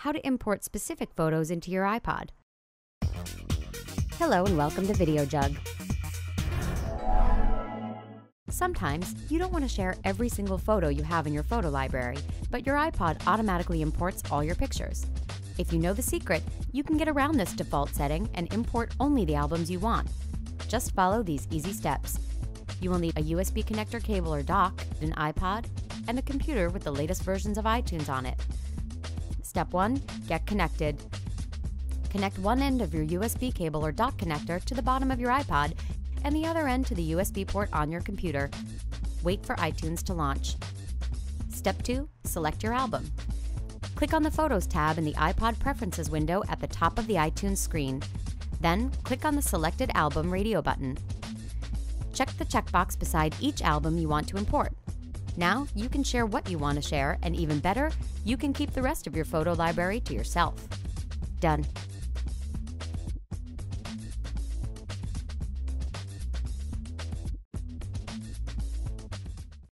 how to import specific photos into your iPod. Hello and welcome to Videojug. Sometimes you don't want to share every single photo you have in your photo library, but your iPod automatically imports all your pictures. If you know the secret, you can get around this default setting and import only the albums you want. Just follow these easy steps. You will need a USB connector cable or dock, an iPod, and a computer with the latest versions of iTunes on it. Step 1 Get connected. Connect one end of your USB cable or dock connector to the bottom of your iPod and the other end to the USB port on your computer. Wait for iTunes to launch. Step 2 Select your album. Click on the Photos tab in the iPod Preferences window at the top of the iTunes screen. Then, click on the selected album radio button. Check the checkbox beside each album you want to import. Now, you can share what you want to share, and even better, you can keep the rest of your photo library to yourself. Done.